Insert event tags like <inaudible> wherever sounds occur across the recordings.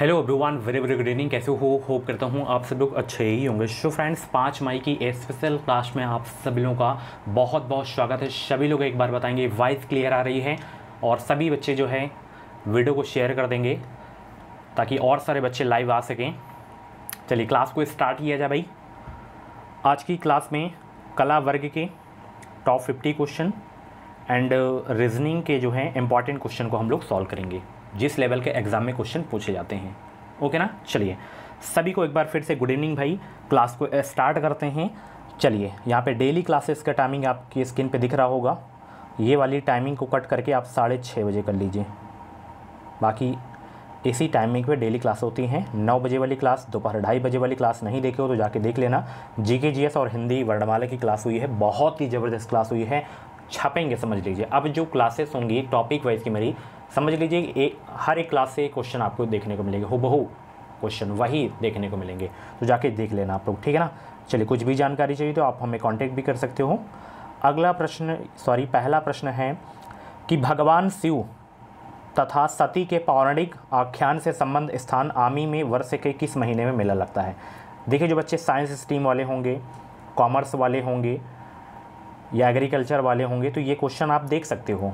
Hello everyone very very good evening कैसे हो? Hope करता हूँ आप सब लोग अच्छे ही होंगे। सो फ्रेंड्स पाँच मई की स्पेशल क्लास में आप सभी लोगों का बहुत बहुत स्वागत है। सभी लोग एक बार बताएँगे वॉइस क्लियर आ रही है और सभी बच्चे जो है वीडियो को शेयर कर देंगे ताकि और सारे बच्चे लाइव आ सकें। चलिए क्लास को स्टार्ट किया जाए भाई। आज की क्लास में कला वर्ग के top fifty question and reasoning के जो हैं इंपॉर्टेंट क्वेश्चन को हम लोग सॉल्व करेंगे। जिस लेवल के एग्ज़ाम में क्वेश्चन पूछे जाते हैं। ओके ना? चलिए। सभी को एक बार फिर से गुड इवनिंग भाई। क्लास को स्टार्ट करते हैं। चलिए, यहाँ पे डेली क्लासेस का टाइमिंग आपकी स्क्रीन पे दिख रहा होगा। ये वाली टाइमिंग को कट करके आप साढ़े छः बजे कर लीजिए। बाकी इसी टाइमिंग पे डेली क्लास होती हैं। नौ बजे वाली क्लास दोपहर ढाई बजे वाली क्लास नहीं देखे हो तो जाके देख लेना। जी के जी एस और हिंदी वर्णमाला की क्लास हुई है। बहुत ही ज़बरदस्त क्लास हुई है। छापेंगे, समझ लीजिए। अब जो क्लासेस होंगी टॉपिक वाइज की मेरी समझ लीजिए एक, हर एक क्लास से क्वेश्चन आपको देखने को मिलेंगे हो क्वेश्चन वही देखने को मिलेंगे। तो जाके देख लेना आप लोग, ठीक है ना? चलिए, कुछ भी जानकारी चाहिए तो आप हमें कांटेक्ट भी कर सकते हो। अगला प्रश्न सॉरी पहला प्रश्न है कि भगवान शिव तथा सती के पौराणिक आख्यान से संबंध स्थान आमी में वर्ष के किस महीने में मेला लगता है? देखिए, जो बच्चे साइंस स्ट्रीम वाले होंगे कॉमर्स वाले होंगे या एग्रीकल्चर वाले होंगे तो ये क्वेश्चन आप देख सकते हो।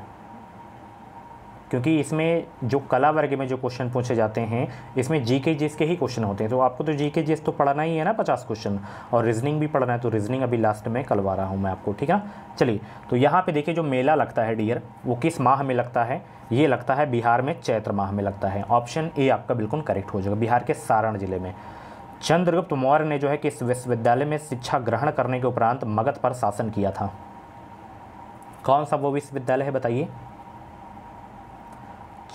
क्योंकि इसमें जो कला वर्ग में जो क्वेश्चन पूछे जाते हैं, इसमें जी के जिस के ही क्वेश्चन होते हैं। तो आपको तो जी के जिस तो पढ़ना ही है ना पचास क्वेश्चन और रीजनिंग भी पढ़ना है तो रीजनिंग अभी लास्ट में करवा रहा हूँ मैं आपको, ठीक है? चलिए तो यहाँ पे देखिए जो मेला लगता है डियर वो किस माह में लगता है? ये लगता है बिहार में चैत्र माह में लगता है। ऑप्शन ए आपका बिल्कुल करेक्ट हो जाएगा, बिहार के सारण ज़िले में। चंद्रगुप्त मौर्य ने जो है किस विश्वविद्यालय में शिक्षा ग्रहण करने के उपरांत मगध पर शासन किया था? कौन सा वो विश्वविद्यालय है, बताइए।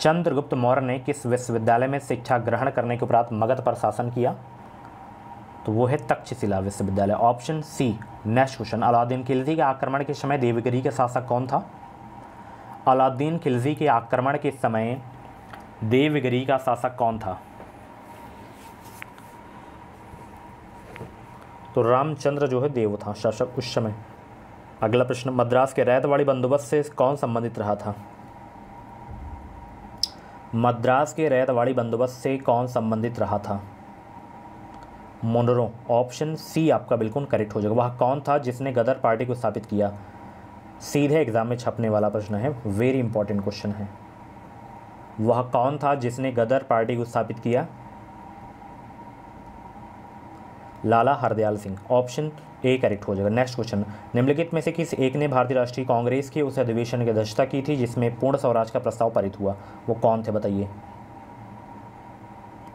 चंद्रगुप्त मौर्य ने किस विश्वविद्यालय में शिक्षा ग्रहण करने के उपरांत मगध पर शासन किया? तो वो है Takshashila Vishwavidyalaya. Option C next question Alauddin Khilji के आक्रमण के समय देवगिरी के शासक कौन था? अलाउद्दीन खिलजी के आक्रमण के समय देवगिरी का शासक कौन था? तो रामचंद्र जो है, देव था, शासक उस समय। अगला प्रश्न, मद्रास के रैतवाड़ी बंदोबस्त से कौन संबंधित रहा था? मद्रास के रैतवाड़ी बंदोबस्त से कौन संबंधित रहा था? मुनरो ऑप्शन सी आपका बिल्कुल करेक्ट हो जाएगा। वह कौन था जिसने गदर पार्टी को स्थापित किया? सीधे एग्ज़ाम में छपने वाला प्रश्न है वेरी इंपॉर्टेंट क्वेश्चन है। वह कौन था जिसने गदर पार्टी को स्थापित किया? Lala Hardayal Singh. Option A correct हो जाएगा। नेक्स्ट क्वेश्चन निम्नलिखित में से किस एक ने भारतीय राष्ट्रीय कांग्रेस के उस अधिवेशन की अध्यक्षता की थी जिसमें पूर्ण स्वराज का प्रस्ताव पारित हुआ? वो कौन थे बताइए।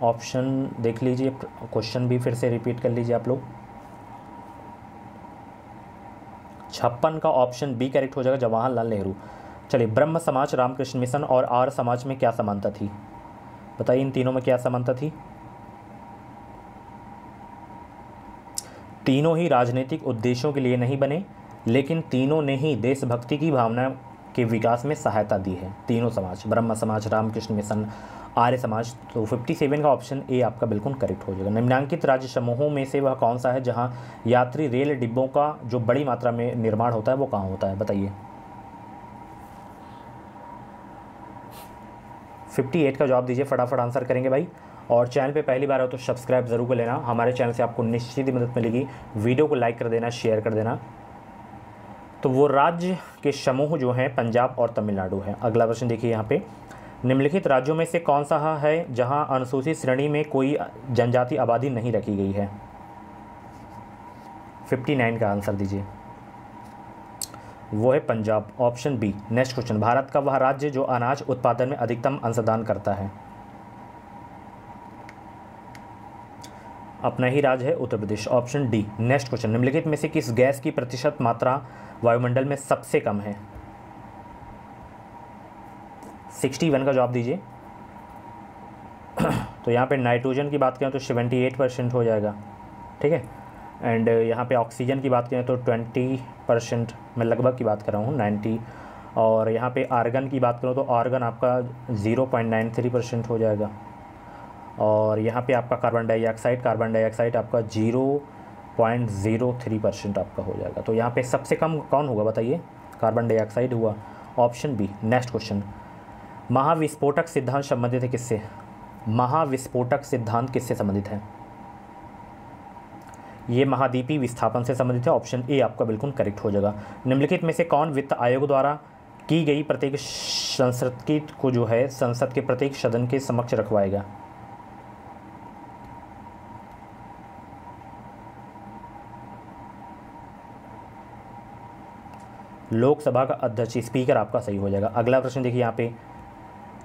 ऑप्शन देख लीजिए क्वेश्चन भी फिर से रिपीट कर लीजिए आप लोग। छप्पन का ऑप्शन बी करेक्ट हो जाएगा जवाहरलाल नेहरू। चलिए, ब्रह्म समाज, रामकृष्ण मिशन और आर समाज में क्या समानता थी? बताइए इन तीनों में क्या समानता थी? तीनों ही राजनीतिक उद्देश्यों के लिए नहीं बने, लेकिन तीनों ने ही देशभक्ति की भावना के विकास में सहायता दी है। तीनों समाज, ब्रह्म समाज, रामकृष्ण मिशन, आर्य समाज तो 57 का ऑप्शन ए आपका बिल्कुल करेक्ट हो जाएगा। निम्नांकित राज्य समूहों में से वह कौन सा है जहाँ यात्री रेल डिब्बों का जो बड़ी मात्रा में निर्माण होता है, वो कहाँ होता है? बताइए। 58 का जवाब दीजिए, फटाफट आंसर करेंगे भाई। और चैनल पे पहली बार हो तो सब्सक्राइब ज़रूर कर लेना। हमारे चैनल से आपको निश्चित ही मदद मिलेगी। वीडियो को लाइक कर देना, शेयर कर देना। तो वो राज्य के समूह जो हैं, पंजाब और तमिलनाडु है। अगला प्रश्न देखिए यहाँ पे। निम्नलिखित राज्यों में से कौन सा है, जहाँ अनुसूचित श्रेणी में कोई जनजाति आबादी नहीं रखी गई है? 59 का आंसर दीजिए। वो है Punjab, option B, next question. Bharat का वह राज्य जो अनाज उत्पादन में अधिकतम अंशदान करता है। अपना ही राज्य है Uttar Pradesh. Option D, next question. निम्नलिखित में से किस गैस की प्रतिशत मात्रा वायुमंडल में सबसे कम है? सिक्सटी वन का जवाब दीजिए। <clears throat> तो यहाँ पे नाइट्रोजन की बात करें तो सेवेंटी एट परसेंट हो जाएगा, ठीक है? एंड यहाँ पे ऑक्सीजन की बात करें तो ट्वेंटी परसेंट, मैं लगभग की बात कर रहा हूँ, नाइन्टी। और यहाँ पे आर्गन की बात करूँ तो आर्गन आपका zero point nine three percent हो जाएगा। और यहाँ पे आपका कार्बन डाइऑक्साइड कार्बन डाइऑक्साइड आपका zero point zero three percent आपका हो जाएगा। तो यहाँ पे सबसे कम कौन होगा बताइए? कार्बन डाइऑक्साइड हुआ। ऑप्शन बी नेक्स्ट क्वेश्चन महाविस्फोटक सिद्धांत संबंधित है किससे? महाविस्फोटक सिद्धांत किससे संबंधित है? ये महाद्वीपी विस्थापन से संबंधित है। ऑप्शन ए आपका बिल्कुल करेक्ट हो जाएगा। निम्नलिखित में से कौन वित्त आयोग द्वारा की गई प्रत्येक संसद की को जो है संसद के प्रत्येक सदन के समक्ष रखवाएगा? लोकसभा का अध्यक्ष, स्पीकर आपका सही हो जाएगा। अगला प्रश्न देखिए यहाँ पे।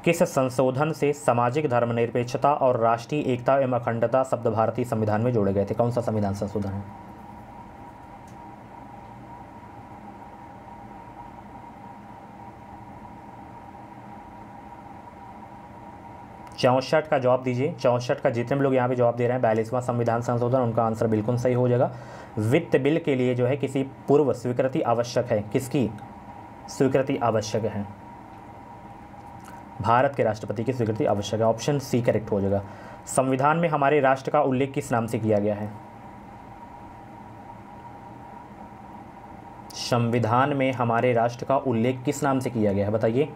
किस संशोधन से सामाजिक धर्मनिरपेक्षता और राष्ट्रीय एकता एवं अखंडता शब्द भारतीय संविधान में जोड़े गए थे? कौन सा संविधान संशोधन है? चौंसठ का जवाब दीजिए। चौंसठ का जितने भी लोग यहाँ पे जवाब दे रहे हैं, बयालीसवां संविधान संशोधन, उनका आंसर बिल्कुल सही हो जाएगा। वित्त बिल के लिए जो है किसी पूर्व स्वीकृति आवश्यक है। किसकी? स्वीकृति आवश्यक है। भारत के राष्ट्रपति की स्वीकृति आवश्यक है। ऑप्शन सी करेक्ट हो जाएगा। संविधान में हमारे राष्ट्र का उल्लेख किस नाम से किया गया है? संविधान में हमारे राष्ट्र का उल्लेख किस नाम से किया गया है? बताइए।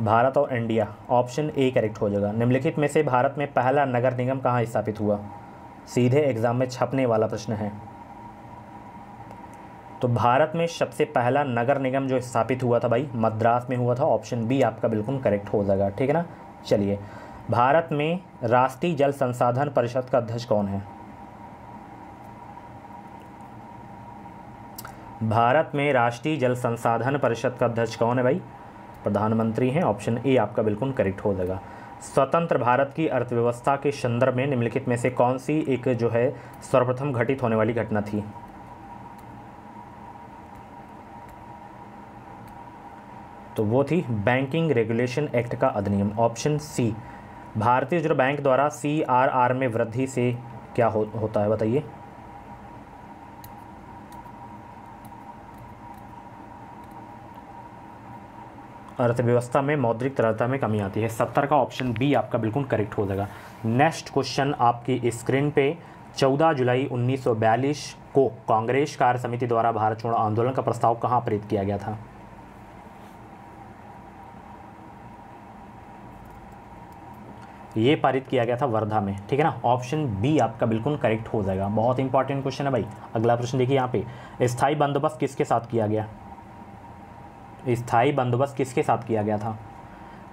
भारत और इंडिया, ऑप्शन ए करेक्ट हो जाएगा। निम्नलिखित में से भारत में पहला नगर निगम कहाँ स्थापित हुआ? सीधे एग्ज़ाम में छपने वाला प्रश्न है। तो भारत में सबसे पहला नगर निगम जो स्थापित हुआ था भाई, मद्रास में हुआ था ऑप्शन बी आपका बिल्कुल करेक्ट हो जाएगा, ठीक है ना? चलिए, भारत में राष्ट्रीय जल संसाधन परिषद का अध्यक्ष कौन है? भारत में राष्ट्रीय जल संसाधन परिषद का अध्यक्ष कौन है भाई? प्रधानमंत्री हैं ऑप्शन ए आपका बिल्कुल करेक्ट हो जाएगा। स्वतंत्र भारत की अर्थव्यवस्था के संदर्भ में निम्नलिखित में से कौन सी एक जो है सर्वप्रथम घटित होने वाली घटना थी? तो वो थी बैंकिंग रेगुलेशन एक्ट का अधिनियम ऑप्शन सी भारतीय रिज़र्व बैंक द्वारा सी आर आर में वृद्धि से क्या हो, होता है बताइए। अर्थव्यवस्था में मौद्रिक तरलता में कमी आती है। सत्तर का ऑप्शन बी आपका बिल्कुल करेक्ट हो जाएगा। नेक्स्ट क्वेश्चन आपकी स्क्रीन पे 14 जुलाई 1942 को कांग्रेस कार्य समिति द्वारा भारत छोड़ो आंदोलन का प्रस्ताव कहाँ प्रेरित किया गया था? ये पारित किया गया था वर्धा में, ठीक है ना? ऑप्शन बी आपका बिल्कुल करेक्ट हो जाएगा। बहुत इंपॉर्टेंट क्वेश्चन है भाई। अगला प्रश्न देखिए यहाँ पे। स्थायी बंदोबस्त किसके साथ किया गया? स्थायी बंदोबस्त किसके साथ किया गया था?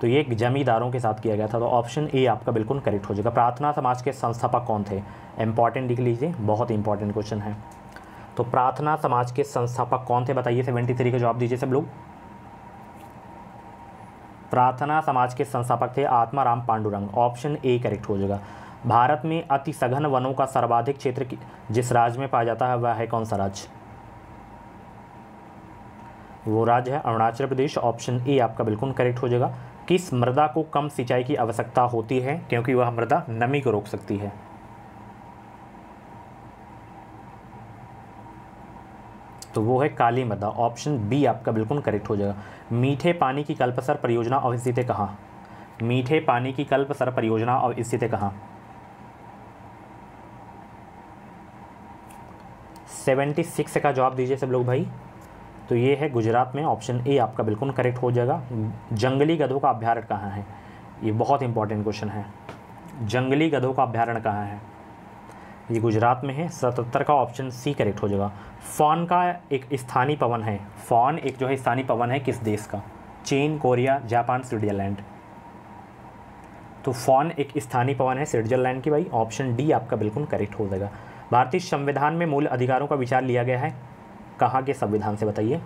तो ये जमींदारों के साथ किया गया था। तो ऑप्शन ए आपका बिल्कुल करेक्ट हो जाएगा। प्रार्थना समाज के संस्थापक कौन थे? इंपॉर्टेंट लिख लीजिए। बहुत इंपॉर्टेंट क्वेश्चन है। तो प्रार्थना समाज के संस्थापक कौन थे? बताइए। सेवेंटी थ्री का जवाब दीजिए सब लोग। प्रार्थना समाज के संस्थापक थे Atmaram Pandurang. Option A correct हो जाएगा। भारत में अति सघन वनों का सर्वाधिक क्षेत्र जिस राज्य में पाया जाता है, वह है कौन सा राज्य? वो राज्य है, अरुणाचल प्रदेश ऑप्शन ए आपका बिल्कुल करेक्ट हो जाएगा। किस मृदा को कम सिंचाई की आवश्यकता होती है? क्योंकि वह मृदा नमी को रोक सकती है। तो वो है काली मृदा ऑप्शन बी आपका बिल्कुल करेक्ट हो जाएगा। मीठे पानी की कल्पसर परियोजना अवस्थित है कहाँ? मीठे पानी की कल्पसर परियोजना अवस्थित है कहाँ? सेवेंटी सिक्स का जवाब दीजिए सब लोग भाई। तो ये है गुजरात में ऑप्शन ए आपका बिल्कुल करेक्ट हो जाएगा। जंगली गधों का अभ्यारण्य कहाँ है? ये बहुत इंपॉर्टेंट क्वेश्चन है। जंगली गधों का अभ्यारण्य कहाँ है? ये गुजरात में है, सतहत्तर का ऑप्शन सी करेक्ट हो जाएगा। फॉन का एक स्थानीय पवन है। फॉन एक जो है स्थानीय पवन है किस देश का? चीन, कोरिया, जापान, स्विट्जरलैंड। तो फॉन एक स्थानीय पवन है स्विट्जरलैंड की भाई। ऑप्शन डी आपका बिल्कुल करेक्ट हो जाएगा। भारतीय संविधान में मूल अधिकारों का विचार लिया गया है। कहाँ के संविधान से बताइए?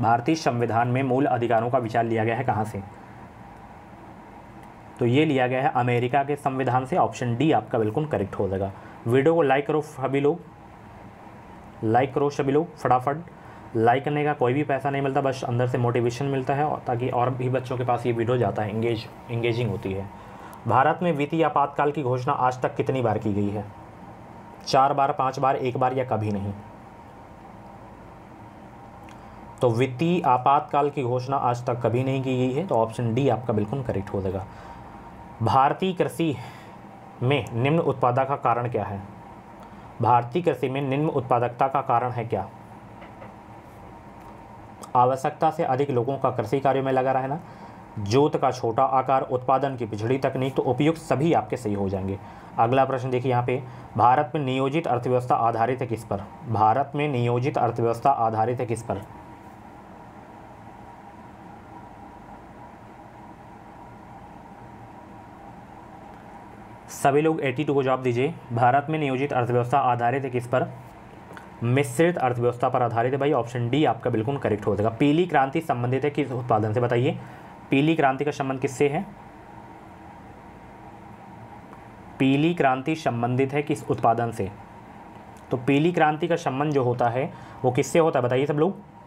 भारतीय संविधान में मूल अधिकारों का विचार लिया गया है कहाँ से? तो ये लिया गया है अमेरिका के संविधान से। ऑप्शन डी आपका बिल्कुल करेक्ट हो जाएगा। वीडियो को लाइक करो सभी लोग। लाइक करो सभी लोग फटाफट। लाइक करने का कोई भी पैसा नहीं मिलता, बस अंदर से मोटिवेशन मिलता है और ताकि और भी बच्चों के पास ये वीडियो जाता है। इंगेज इंगेजिंग होती है। भारत में वित्तीय आपातकाल की घोषणा आज तक कितनी बार की गई है? चार बार, पाँच बार, एक बार या कभी नहीं। तो वित्तीय आपातकाल की घोषणा आज तक कभी नहीं की गई है तो ऑप्शन डी आपका बिल्कुल करेक्ट हो जाएगा। भारतीय कृषि में निम्न उत्पादक का कारण क्या है? भारतीय कृषि में निम्न उत्पादकता का कारण है क्या? आवश्यकता से अधिक लोगों का कृषि कार्यों में लगा रहना, जोत का छोटा आकार, उत्पादन की पिछड़ी तकनीक तो उपयुक्त सभी आपके सही हो जाएँगे। अगला प्रश्न देखिए यहाँ पे, भारत में नियोजित अर्थव्यवस्था आधारित है किस पर? भारत में नियोजित अर्थव्यवस्था आधारित है किस पर? सभी लोग 82 को जवाब दीजिए। भारत में नियोजित अर्थव्यवस्था आधारित है किस पर? मिश्रित अर्थव्यवस्था पर आधारित है भाई। ऑप्शन डी आपका बिल्कुल करेक्ट हो जाएगा। पीली क्रांति संबंधित है किस उत्पादन से, बताइए। पीली क्रांति का संबंध किससे है? पीली क्रांति संबंधित है किस उत्पादन से? तो पीली क्रांति का संबंध जो होता है, वो किससे होता है, बताइए सब लोग।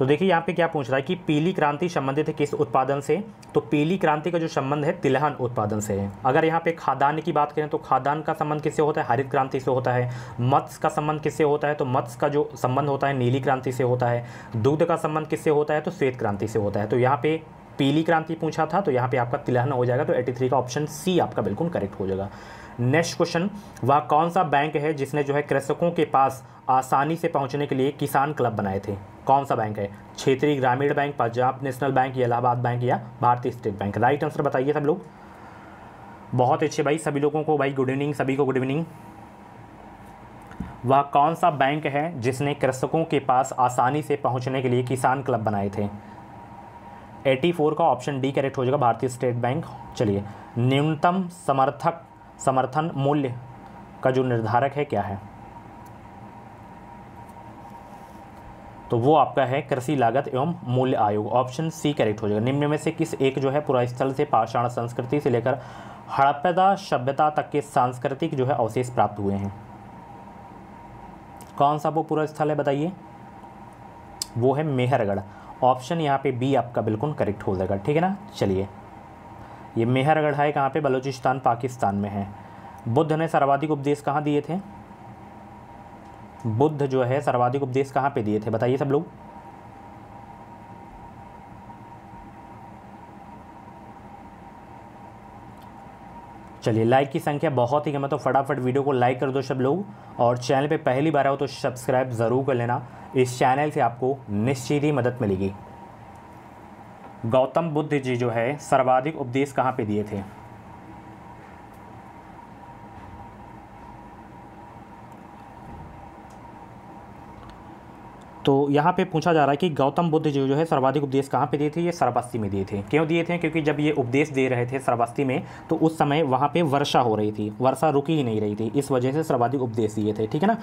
तो देखिए, यहाँ पे क्या पूछ रहा है कि पीली क्रांति संबंधित है किस उत्पादन से? तो पीली क्रांति का जो संबंध है, तिलहन उत्पादन से है। अगर यहाँ पे खाद्यान्न की बात करें तो खाद्यान्न का संबंध किससे होता है? हरित क्रांति से होता है। मत्स्य का संबंध किससे होता है? तो मत्स्य का जो संबंध होता है, नीली क्रांति से होता है। दूध का संबंध किससे होता है? तो श्वेत क्रांति से होता है। तो यहाँ पे पीली क्रांति पूछा था तो यहाँ पे आपका तिलहन हो जाएगा। तो 83 का ऑप्शन सी आपका बिल्कुल करेक्ट हो जाएगा। नेक्स्ट क्वेश्चन, वह कौन सा बैंक है जिसने जो है कृषकों के पास आसानी से पहुँचने के लिए किसान क्लब बनाए थे? कौन सा बैंक है? क्षेत्रीय ग्रामीण बैंक, पंजाब नेशनल बैंक या इलाहाबाद बैंक या भारतीय स्टेट बैंक? राइट आंसर बताइए सब लोग। बहुत अच्छे भाई, सभी लोगों को भाई गुड इवनिंग, सभी को गुड इवनिंग। वह कौन सा बैंक है जिसने कृषकों के पास आसानी से पहुँचने के लिए किसान क्लब बनाए थे? 84 का ऑप्शन डी करेक्ट हो जाएगा, भारतीय स्टेट बैंक। चलिए, न्यूनतम समर्थक समर्थन मूल्य का जो निर्धारक है, क्या है? तो वो आपका है कृषि लागत एवं मूल्य आयोग। ऑप्शन सी करेक्ट हो जाएगा। निम्न में से किस एक जो है पूरा स्थल से पाषाण संस्कृति से लेकर हड़प्पा सभ्यता तक के सांस्कृतिक जो है अवशेष प्राप्त हुए हैं। कौन सा वो पूरा स्थल है, बताइए? वो है मेहरगढ़। ऑप्शन यहाँ पे बी आपका बिल्कुल करेक्ट हो जाएगा। ठीक है ना? चलिए। ये मेहरगढ़ है कहाँ पे? बलूचिस्तान, पाकिस्तान में है। बुद्ध ने सर्वाधिक उपदेश कहाँ दिए थे? बुद्ध जो है, सर्वाधिक उपदेश कहाँ पे दिए थे? बताइए सब लोग। चलिए लाइक की संख्या बहुत ही कम है तो फटाफट वीडियो को लाइक कर दो सब लोग, और चैनल पे पहली बार आओ तो सब्सक्राइब ज़रूर कर लेना। इस चैनल से आपको निश्चित ही मदद मिलेगी। गौतम बुद्ध जी जो है सर्वाधिक उपदेश कहाँ पे दिए थे? तो यहाँ पे पूछा जा रहा है कि गौतम बुद्ध जी जो है सर्वाधिक उपदेश कहाँ पे दिए थे? ये सरबस्ती में दिए थे। क्यों दिए थे? क्योंकि जब ये उपदेश दे रहे थे सरबस्ती में तो उस समय वहाँ पे वर्षा हो रही थी। वर्षा रुकी ही नहीं रही थी। इस वजह से सर्वाधिक उपदेश दिए थे, ठीक है ना?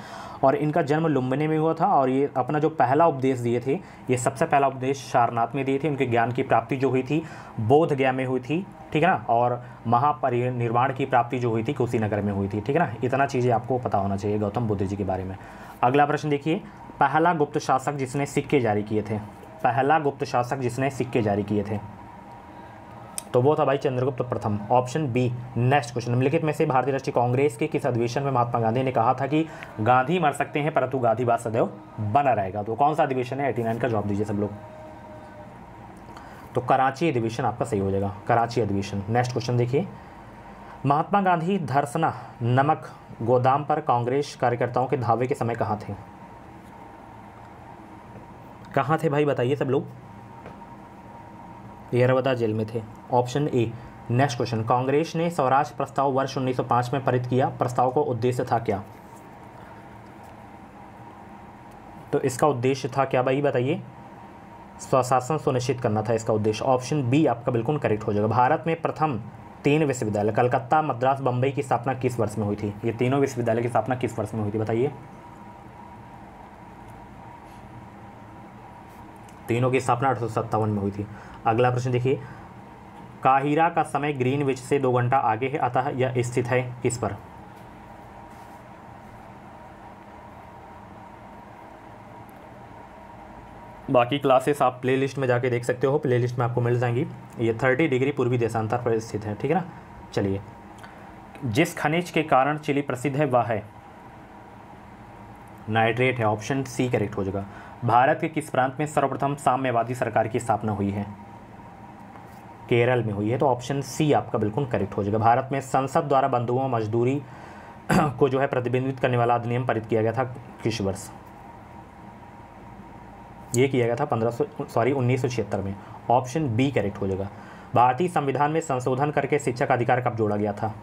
और इनका जन्म लुम्बने में हुआ था और ये अपना जो पहला उपदेश दिए थे, ये सबसे पहला उपदेश सारनाथ में दिए थे। उनके ज्ञान की प्राप्ति जो हुई थी, बोध गया में हुई थी, ठीक है ना? और महापरिनिर्वाण की प्राप्ति जो हुई थी, कुशीनगर में हुई थी, ठीक है ना? इतना चीज़ें आपको पता होना चाहिए गौतम बुद्ध जी के बारे में। अगला प्रश्न देखिए। पहला गुप्त शासक जिसने सिक्के जारी किए थे। पहला गुप्त शासक जिसने सिक्के जारी किए थे। तो वो था भाई चंद्रगुप्त प्रथम। Option B, next question. निम्नलिखित में से भारतीय राष्ट्रीय कांग्रेस के किस अधिवेशन में महात्मा गांधी ने कहा था कि गांधी मर सकते हैं, परंतु गांधी गांधीवाद सदैव बना रहेगा? तो कौन सा अधिवेशन है? एटी नाइन का जवाब दीजिए सब लोग। तो कराची अधिवेशन आपका सही हो जाएगा। कराची अधिवेशन। नेक्स्ट क्वेश्चन देखिए। महात्मा गांधी धरसना नमक गोदाम पर कांग्रेस कार्यकर्ताओं के धावे के समय कहाँ थे? कहाँ थे भाई, बताइए सब लोग। येरवदा जेल में थे। Option A, next question. Congress ने स्वराज प्रस्ताव वर्ष 1905 में पारित किया। प्रस्ताव को उद्देश्य था क्या? तो इसका उद्देश्य था क्या भाई, बताइए। स्वशासन सुनिश्चित करना था इसका उद्देश्य। ऑप्शन बी, आपका बिल्कुल करेक्ट हो जाएगा। भारत में प्रथम तीन विश्वविद्यालय, कलकत्ता, मद्रास बम्बई की स्थापना किस वर्ष में हुई थी? ये तीनों विश्वविद्यालय की स्थापना किस वर्ष में हुई थी, बताइए। तीनों की स्थापना आठ में हुई थी। अगला प्रश्न देखिए। काहिरा का समय ग्रीनविच से दो घंटा आगे है, अतः यह स्थित है किस पर? बाकी क्लासेस आप प्लेलिस्ट में जाके देख सकते हो, प्लेलिस्ट में आपको मिल जाएँगी। ये थर्टी डिग्री पूर्वी देशांतर पर स्थित है, ठीक है ना? चलिए। जिस खनिज के कारण चिली प्रसिद्ध है, वह है। नाइट्रेट है, ऑप्शन सी करेक्ट हो जाएगा। भारत के किस प्रांत में सर्वप्रथम साम्यवादी सरकार की स्थापना हुई है? केरल में हुई है तो ऑप्शन सी आपका बिल्कुल करेक्ट हो जाएगा। भारत में संसद द्वारा बंधुओं मजदूरी <clears throat> को जो है प्रतिबिंबित करने वाला अधिनियम पारित किया गया था किस वर्ष? ये किया गया था पंद्रह सॉरी उन्नीस सौ छिहत्तर में। ऑप्शन बी करेक्ट हो जाएगा। भारतीय संविधान में संशोधन करके शिक्षा का अधिकार कब जोड़ा गया था?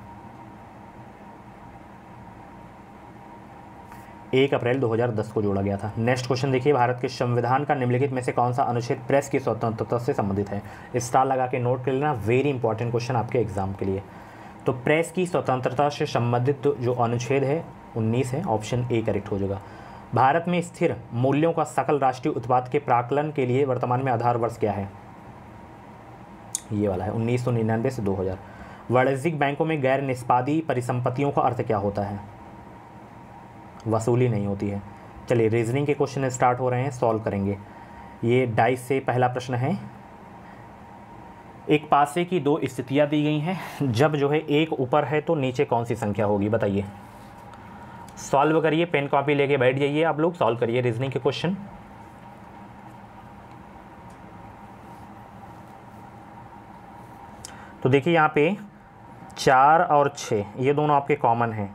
एक अप्रैल 2010 को जोड़ा गया था। नेक्स्ट क्वेश्चन देखिए, भारत के संविधान का निम्नलिखित में से कौन सा अनुच्छेद प्रेस की स्वतंत्रता से संबंधित है? स्टार लगा के नोट कर लेना वेरी इंपॉर्टेंट क्वेश्चन आपके एग्ज़ाम के लिए। तो प्रेस की स्वतंत्रता से संबंधित जो अनुच्छेद है 19 है ऑप्शन ए करेक्ट हो जाएगा। भारत में स्थिर मूल्यों का सकल राष्ट्रीय उत्पाद के प्राकलन के लिए वर्तमान में आधार वर्ष क्या है? ये वाला है, उन्नीस सौ निन्यानवे से 2000 वाणिज्यिक बैंकों में गैर निष्पादी परिसंपत्तियों का अर्थ क्या होता है? वसूली नहीं होती है। चलिए रीजनिंग के क्वेश्चन स्टार्ट हो रहे हैं सॉल्व करेंगे। ये डाइस से पहला प्रश्न है। एक पासे की दो स्थितियाँ दी गई हैं। जब जो है एक ऊपर है तो नीचे कौन सी संख्या होगी, बताइए। सॉल्व करिए पेन कॉपी लेके बैठ जाइए आप लोग सॉल्व करिए रीजनिंग के क्वेश्चन तो देखिए यहाँ पे चार और छः ये दोनों आपके कॉमन हैं।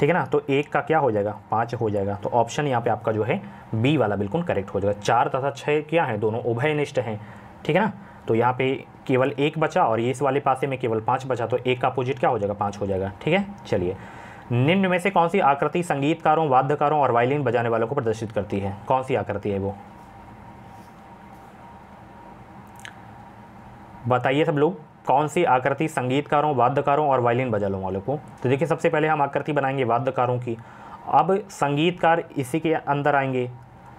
ठीक है ना? तो एक का क्या हो जाएगा? पाँच हो जाएगा। तो ऑप्शन यहाँ पे आपका जो है बी वाला बिल्कुल करेक्ट हो जाएगा। चार तथा छः क्या है? दोनों उभयनिष्ठ हैं। ठीक है ना? तो यहाँ पे केवल एक बचा और ये इस वाले पासे में केवल पाँच बचा तो एक का अपोजिट क्या हो जाएगा? पाँच हो जाएगा। ठीक है? चलिए। निम्न में से कौन सी आकृति संगीतकारों, वाद्यकारों और वायलिन बजाने वालों को प्रदर्शित करती है? कौन सी आकृति है वो? बताइए सब लोग। कौन सी आकृति संगीतकारों, वाद्यकारों और वायलिन बजाने वालों को? तो देखिए, सबसे पहले हम आकृति बनाएँगे वाद्यकारों की। अब संगीतकार इसी के अंदर आएँगे,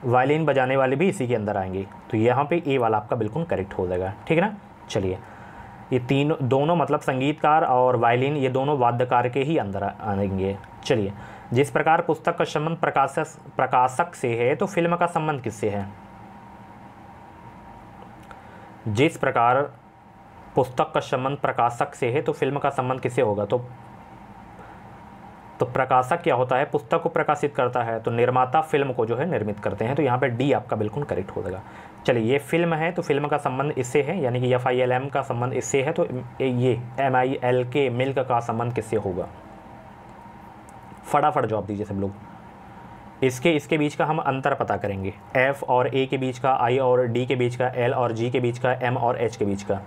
वायलिन बजाने वाले भी इसी के अंदर आएँगे। तो यहाँ पे ए वाला आपका बिल्कुल करेक्ट हो जाएगा, ठीक है ना? चलिए, ये तीन, दोनों मतलब संगीतकार और वायलिन, ये दोनों वाद्यकार के ही अंदर आएँगे। चलिए, जिस प्रकार पुस्तक का संबंध प्रकाशक प्रकाशक से है तो फ़िल्म का संबंध किससे है? जिस प्रकार पुस्तक का संबंध प्रकाशक से है तो फ़िल्म का संबंध किससे होगा? तो तो प्रकाशक क्या होता है? पुस्तक को प्रकाशित करता है तो निर्माता फ़िल्म को जो है निर्मित करते हैं तो यहाँ पे डी आपका बिल्कुल करेक्ट हो जाएगा। चलिए, ये फ़िल्म है तो फ़िल्म का संबंध इससे है, यानी कि एफ़ आई एल एम का संबंध इससे है तो ये एम आई एल के मिल्क का संबंध किससे होगा? फटाफट जवाब दीजिए सब लोग। इसके इसके बीच का हम अंतर पता करेंगे। एफ़ और ए के बीच का आई और डी के बीच का एल और जी के बीच का एम और एच के बीच का।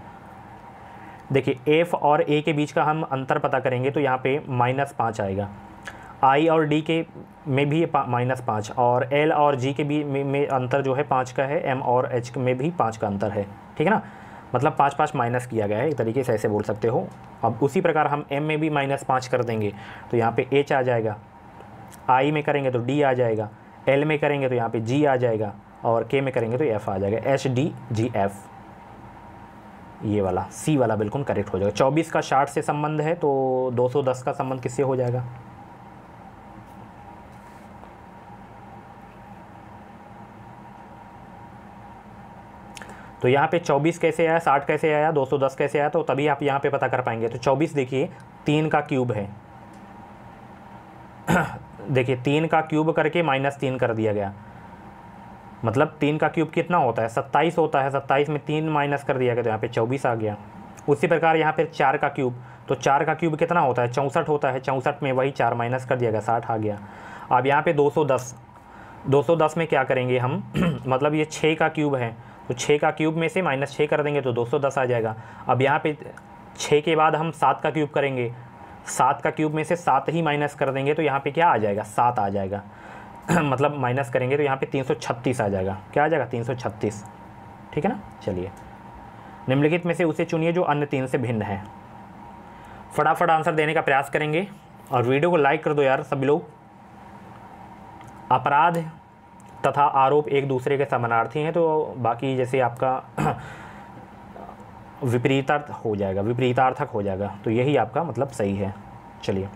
देखिए एफ़ और ए के बीच का हम अंतर पता करेंगे तो यहाँ पे माइनस पाँच आएगा। आई और डी के में भी माइनस पाँच और एल और जी के भी में, में अंतर जो है पाँच का है एम और एच में भी पाँच का अंतर है। ठीक है ना? मतलब पाँच पाँच माइनस किया गया है एक तरीके से ऐसे बोल सकते हो। अब उसी प्रकार हम एम में भी माइनस पाँच कर देंगे तो यहाँ पे एच आ जाएगा। आई में करेंगे तो डी आ जाएगा। एल में करेंगे तो यहाँ पे जी आ जाएगा और के में करेंगे तो एफ़ आ जाएगा। एच डी जी एफ़ ये वाला सी वाला बिल्कुल करेक्ट हो जाएगा। चौबीस का शार्ट से संबंध है तो 210 का संबंध किससे हो जाएगा? तो यहाँ पे 24 कैसे आया 60 कैसे आया 210 कैसे आया तो तभी आप यहाँ पे पता कर पाएँगे। तो 24 देखिए, तीन का क्यूब है। <coughs> देखिए, तीन का क्यूब करके माइनस तीन कर दिया गया। मतलब तीन का क्यूब कितना होता है? सत्ताईस होता है, सत्ताईस में तीन माइनस कर दिया गया तो यहाँ पे चौबीस आ गया। उसी प्रकार यहाँ पे चार का क्यूब तो चार का क्यूब कितना होता है? चौंसठ होता है, चौंसठ में वही चार माइनस कर दिया गया, साठ आ गया। अब यहाँ पे 210 210 में क्या करेंगे हम? <clears throat> मतलब ये छः का क्यूब है तो छः का क्यूब में से माइनस छः कर देंगे तो 210 आ जाएगा। अब यहाँ पे छः के बाद हम सात का क्यूब करेंगे, सात का क्यूब में से सात ही माइनस कर देंगे तो यहाँ पे क्या आ जाएगा? सात आ जाएगा। <clears throat> मतलब माइनस करेंगे तो यहाँ पे 336 आ जाएगा। क्या आ जाएगा? 336 ठीक है ना? चलिए। निम्नलिखित में से उसे चुनिए जो अन्य तीन से भिन्न है। फटाफट आंसर देने का प्रयास करेंगे और वीडियो को लाइक कर दो यार सभी लोग। अपराध तथा आरोप एक दूसरे के समानार्थी हैं तो बाकी जैसे आपका <clears throat> विपरीतार्थ हो जाएगा, विपरीतार्थक हो जाएगा तो यही आपका मतलब सही है। चलिए।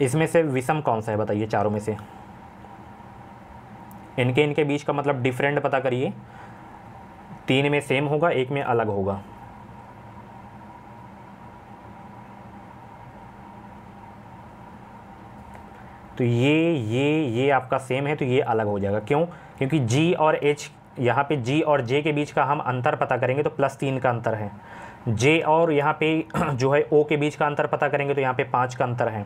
इसमें से विषम कौन सा है? बताइए चारों में से। इनके इनके बीच का मतलब डिफरेंट पता करिए। तीन में सेम होगा, एक में अलग होगा। तो ये ये ये आपका सेम है तो ये अलग हो जाएगा। क्यों? क्योंकि जी और एच यहाँ पे जी और जे के बीच का हम अंतर पता करेंगे तो प्लस तीन का अंतर है। जे और यहाँ पे <clears throat> जो है ओ के बीच का अंतर पता करेंगे तो यहाँ पे पाँच का अंतर है।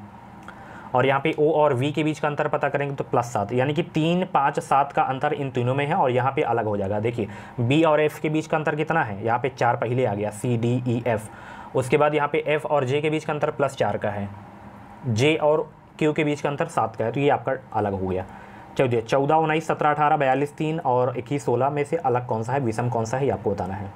और यहाँ पे ओ और वी के बीच का अंतर पता करेंगे तो प्लस सात, यानी कि तीन, पाँच, सात का अंतर इन तीनों में है और यहाँ पे अलग हो जाएगा। देखिए बी और एफ़ के बीच का अंतर कितना है? यहाँ पे चार पहले आ गया सी डी ई एफ़ उसके बाद यहाँ पे एफ़ और जे के बीच का अंतर प्लस चार का है। जे और क्यू के बीच का अंतर सात का है तो ये आपका अलग हो गया। चौदह चौदह, उन्नीस, सत्रह, अठारह, बयालीस, तीन और इक्कीस, सोलह में से अलग कौन सा है? विषम कौन सा है? ये आपको बताना है।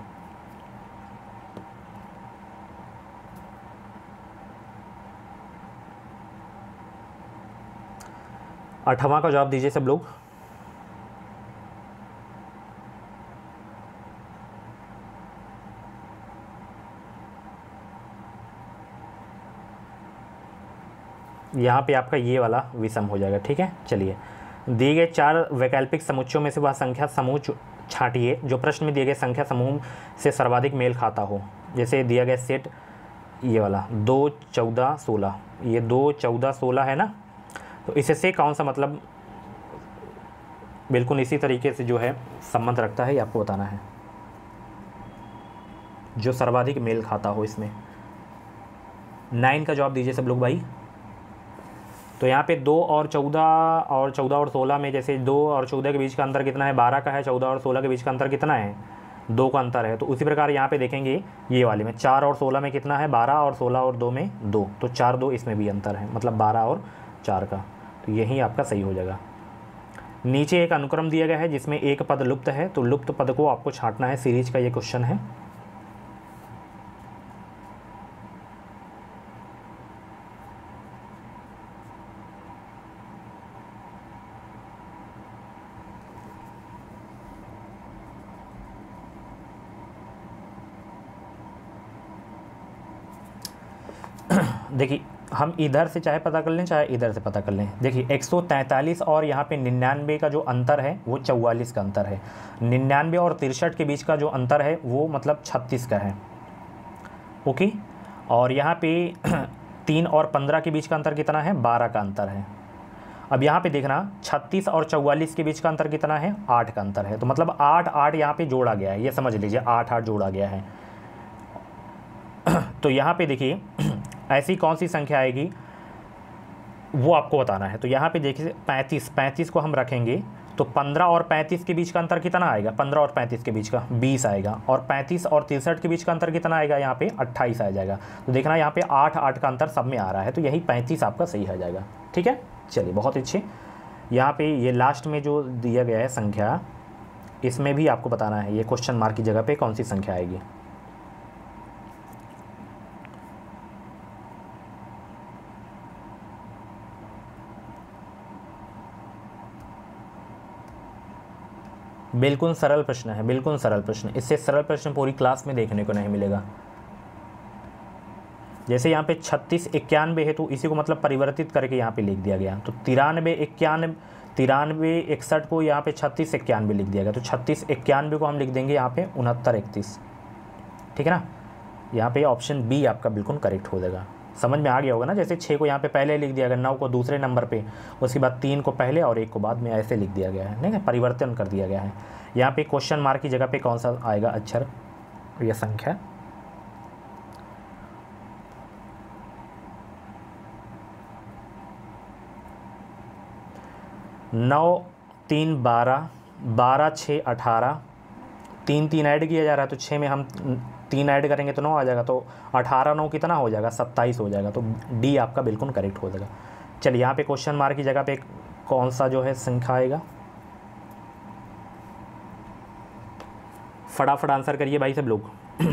अठवा का जवाब दीजिए सब लोग। यहाँ पे आपका ये वाला विषम हो जाएगा, ठीक है? चलिए। दिए गए चार वैकल्पिक समुच्चयों में से वह संख्या समूह छाटिए, जो प्रश्न में दिए गए संख्या समूह से सर्वाधिक मेल खाता हो। जैसे दिया गया सेट, ये वाला, दो, चौदह, सोलह। ये दो, चौदह, सोलह है ना? तो इससे कौन सा मतलब बिल्कुल इसी तरीके से जो है संबंध रखता है, ये आपको बताना है। जो सर्वाधिक मेल खाता हो इसमें। नाइन का जवाब दीजिए सब लोग भाई। तो यहाँ पे दो और चौदह और चौदह और सोलह में जैसे दो और चौदह के बीच का अंतर कितना है? बारह का है, चौदह और सोलह के बीच का अंतर कितना है? दो का अंतर है। तो उसी प्रकार यहाँ पे देखेंगे ये वाले में, चार और सोलह में कितना है? बारह और सोलह और दो में दो। तो चार दो इसमें भी अंतर है मतलब बारह और चार का। तो यही आपका सही हो जाएगा। नीचे एक अनुक्रम दिया गया है जिसमें एक पद लुप्त है तो लुप्त पद को आपको छांटना है, सीरीज़ का ये क्वेश्चन है देखिए हम इधर से चाहे पता कर लें, चाहे इधर से पता कर लें। देखिए 143 और यहाँ पे निन्यानवे का जो अंतर है, वो चौवालीस का अंतर है। निन्यानवे और तिरसठ के बीच का जो अंतर है, वो मतलब 36 का है। ओके? और यहाँ पे <clears throat> तीन और पंद्रह के बीच का अंतर कितना है? बारह का अंतर है। अब यहाँ पे देखना, छत्तीस और चौवालीस के बीच का अंतर कितना है? आठ का अंतर है। तो मतलब आठ आठ यहाँ पे जोड़ा गया है। ये समझ लीजिए, आठ आठ जोड़ा गया है। <clears throat> तो यहाँ पे देखिए <clears throat> ऐसी कौन सी संख्या आएगी? वो आपको बताना है। तो यहाँ पे देखिए, पैंतीस पैंतीस को हम रखेंगे तो पंद्रह और पैंतीस के बीच का अंतर कितना आएगा? पंद्रह और पैंतीस के बीच का बीस आएगा, और पैंतीस और तिरसठ के बीच का अंतर कितना आएगा? यहाँ पे अट्ठाईस आ जाएगा। तो देखना यहाँ पे आठ आठ का अंतर सब में आ रहा है तो यही पैंतीस आपका सही आ जाएगा। ठीक है? चलिए, बहुत अच्छे। यहाँ पे ये लास्ट में जो दिया गया है संख्या, इसमें भी आपको बताना है, ये क्वेश्चन मार्क की जगह पर कौन सी संख्या आएगी? बिल्कुल सरल प्रश्न है, बिल्कुल सरल प्रश्न। इससे सरल प्रश्न पूरी क्लास में देखने को नहीं मिलेगा। जैसे यहाँ पे छत्तीस इक्यानवे है तो इसी को मतलब परिवर्तित करके यहाँ पे लिख दिया गया। तो तिरानवे इक्यानवे, तिरानवे इकसठ को यहाँ पे छत्तीस इक्यानवे लिख दिया गया। तो छत्तीस इक्यानवे को हम लिख देंगे यहाँ पे उनहत्तर इकतीस। ठीक है ना? यहाँ पे ऑप्शन बी आपका बिल्कुल करेक्ट हो जाएगा। समझ में आ गया होगा ना? जैसे छः को यहाँ पे पहले लिख दिया गया नौ को दूसरे नंबर पे, उसके बाद तीन को पहले और एक को बाद में ऐसे लिख दिया गया है नहीं परिवर्तन कर दिया गया है। यहाँ पे क्वेश्चन मार्क की जगह पे कौन सा आएगा? अक्षर। या संख्या। नौ, तीन, बारह बारह छः अठारह। तीन तीन ऐड किया जा रहा है तो छः में हम तीन ऐड करेंगे तो नौ आ जाएगा तो अठारह नौ कितना हो जाएगा? सत्ताईस हो जाएगा तो डी आपका बिल्कुल करेक्ट हो जाएगा। चलिए, यहाँ पे क्वेश्चन मार्क की जगह पे कौन सा जो है संख्या आएगा? फटाफट आंसर करिए भाई सब लोग। <clears throat>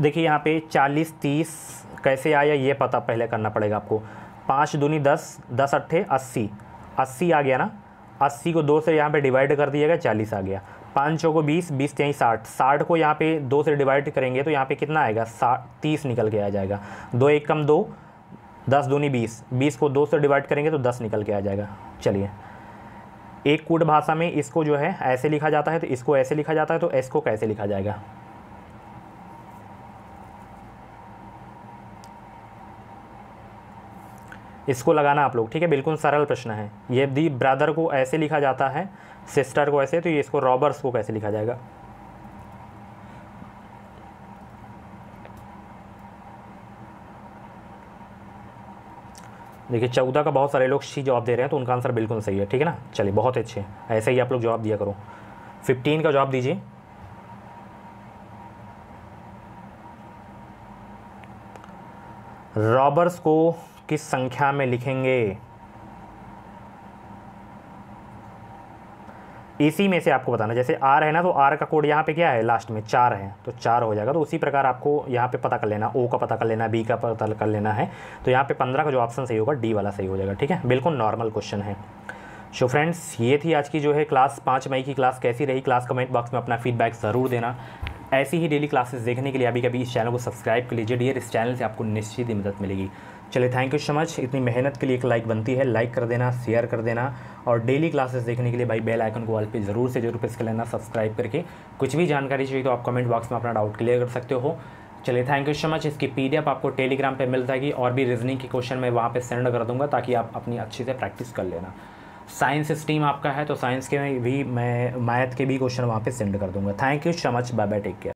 देखिए, यहाँ पे चालीस तीस कैसे आया, ये पता पहले करना पड़ेगा आपको। पाँच दूनी दस दस अट्ठे अस्सी। अस्सी आ गया ना? अस्सी को दो से यहाँ पे डिवाइड कर दिया गया, चालीस आ गया। पाँच छः को बीस बीस तेईस साठ। साठ को यहाँ पे दो से डिवाइड करेंगे तो यहाँ पे कितना आएगा? साठ तीस निकल के आ जाएगा। दो एक कम दो, दस दूनी बीस। बीस को दो से डिवाइड करेंगे तो दस निकल के आ जाएगा। चलिए। एक कूट भाषा में इसको जो है ऐसे लिखा जाता है तो इसको ऐसे लिखा जाता है तो एस को कैसे लिखा जाएगा? इसको लगाना आप लोग, ठीक है? बिल्कुल सरल प्रश्न है। ये यदि ब्रदर को ऐसे लिखा जाता है सिस्टर को ऐसे तो ये इसको रॉबर्स को कैसे लिखा जाएगा? देखिए, चौदह का बहुत सारे लोग सी जवाब दे रहे हैं तो उनका आंसर बिल्कुल सही है, ठीक है ना? चलिए, बहुत अच्छे ऐसे ही आप लोग जवाब दिया करो। फिफ्टीन का जवाब दीजिए। रॉबर्स को किस संख्या में लिखेंगे? इसी में से आपको बताना, जैसे आर है ना तो आर का कोड यहाँ पे क्या है? लास्ट में चार है तो चार हो जाएगा। तो उसी प्रकार आपको यहाँ पे पता कर लेना ओ का पता कर लेना बी का पता कर लेना है। तो यहाँ पे पंद्रह का जो ऑप्शन सही होगा डी वाला सही हो जाएगा, ठीक है? बिल्कुल नॉर्मल क्वेश्चन है। सो फ्रेंड्स ये थी आज की जो है क्लास पाँच मई की क्लास कैसी रही? क्लास कमेंट बॉक्स में अपना फीडबैक ज़रूर देना। ऐसी ही डेली क्लासेस देखने के लिए अभी कभी इस चैनल को सब्सक्राइब कर लीजिए। डियर इस चैनल से आपको निश्चित ही मदद मिलेगी। चलिए थैंक यू सो मच इतनी मेहनत के लिए एक लाइक बनती है लाइक कर देना शेयर कर देना और डेली क्लासेस देखने के लिए भाई बेल आइकन को ऑल पे ज़रूर से ज़रूर प्रेस कर लेना सब्सक्राइब करके। कुछ भी जानकारी चाहिए तो आप कमेंट बॉक्स में अपना डाउट क्लियर कर सकते हो। चलिए थैंक यू सो मच इसकी पीडीएफ आपको टेलीग्राम पे मिल जाएगी और भी रीजनिंग की क्वेश्चन मैं वहाँ पे सेंड कर दूँगा ताकि आप अपनी अच्छी से प्रैक्टिस कर लेना। साइंस स्ट्रीम आपका है तो साइंस के भी मैं मैथ के भी क्वेश्चन वहाँ पे सेंड कर दूँगा। Thank you so much bye bye take care